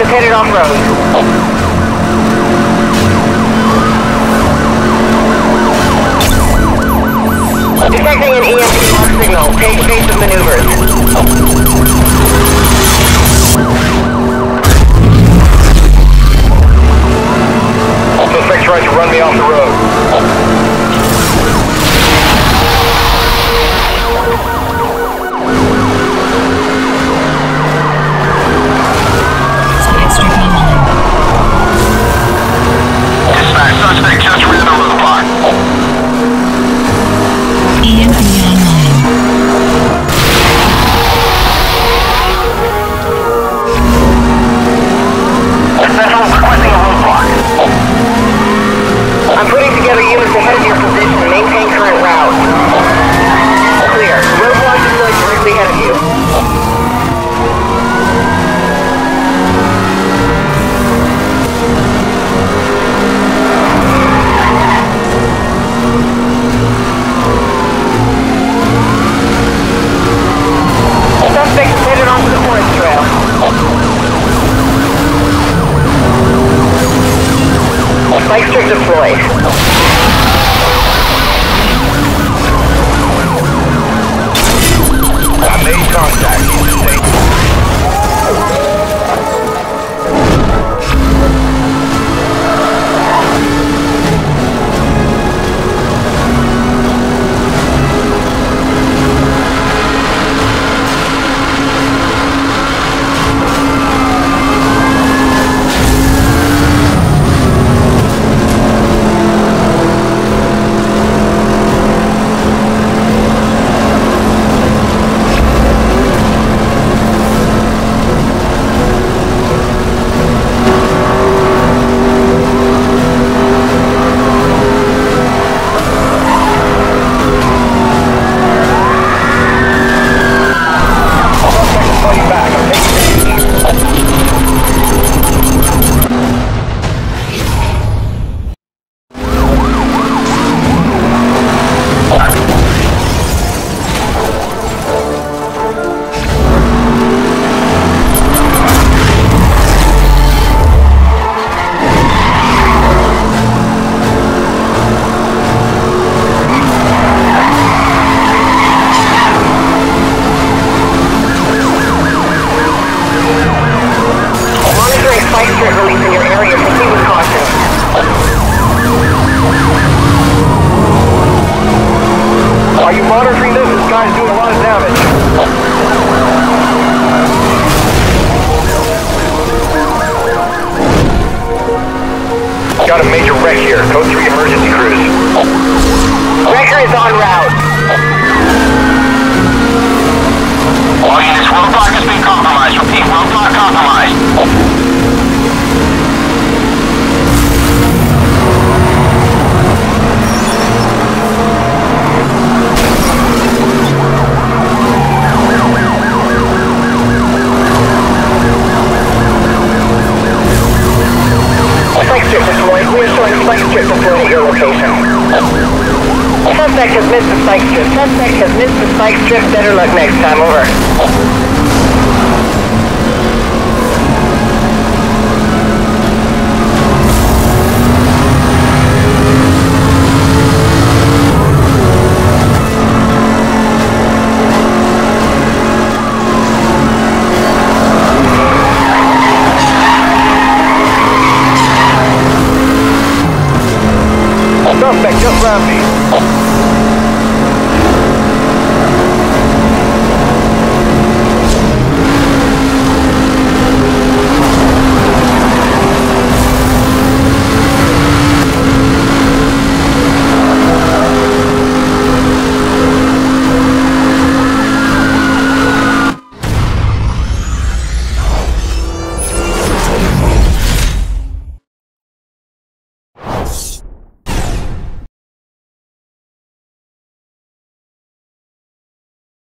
is headed off-road. Detecting an EMP signal. Helicopter is on route. Logan, roadblock has been compromised. Repeat, roadblock compromised. spike strip. Suspect has missed the spike strip. Better luck next time. Over.